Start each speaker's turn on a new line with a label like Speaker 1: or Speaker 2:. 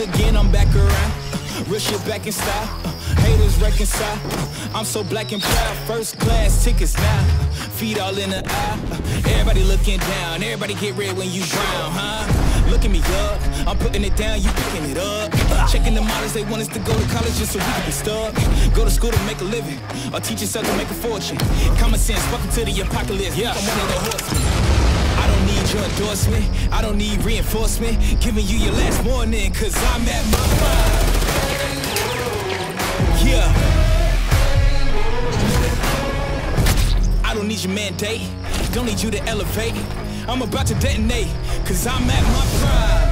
Speaker 1: again, I'm back around. Real shit back in style. Haters reconcile. I'm so black and proud. First class tickets now. Feet all in the eye. Everybody looking down. Everybody get red when you drown, huh? Look at me up. I'm putting it down. You picking it up. Checking the models. They want us to go to college just so we can be stuck. Go to school to make a living. Or teach yourself to make a fortune. Common sense. Welcome to the apocalypse. Yeah, I'm one of the horsemen. Need your endorsement. I don't need reinforcement. Giving you your last warning, cause I'm at my prime. Yeah. I don't need your mandate. Don't need you to elevate. I'm about to detonate, cause I'm at my prime.